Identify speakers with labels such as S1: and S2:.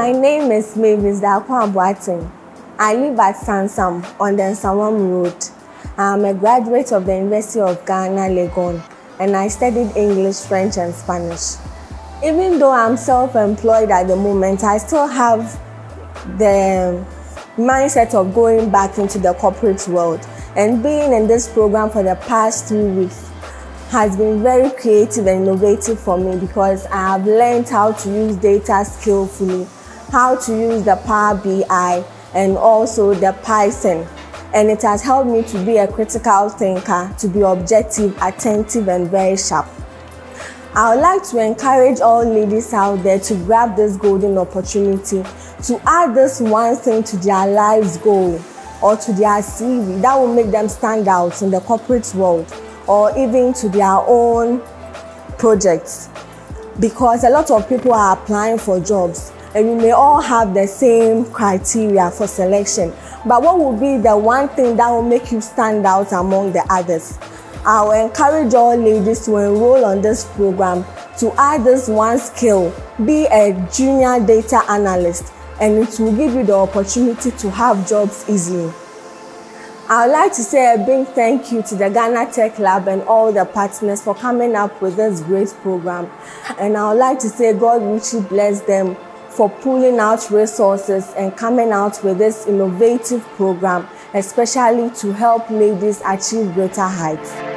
S1: My name is Mavis Darkoa Boateng. I live at Sansam on the Nsawam Road. I'm a graduate of the University of Ghana, Legon, and I studied English, French, and Spanish. Even though I'm self-employed at the moment, I still have the mindset of going back into the corporate world. And being in this program for the past three weeks has been very creative and innovative for me because I have learned how to use data skillfully, how to use the Power BI and also the Python. And it has helped me to be a critical thinker, to be objective, attentive, and very sharp. I would like to encourage all ladies out there to grab this golden opportunity to add this one thing to their life's goal or to their CV that will make them stand out in the corporate world or even to their own projects because a lot of people are applying for jobs and you may all have the same criteria for selection. But what will be the one thing that will make you stand out among the others? I will encourage all ladies to enroll on this program to add this one skill be a junior data analyst and it will give you the opportunity to have jobs easily. I would like to say a big thank you to the Ghana Tech Lab and all the partners for coming up with this great program. And I would like to say God richly bless them for pulling out resources and coming out with this innovative program, especially to help ladies achieve greater heights.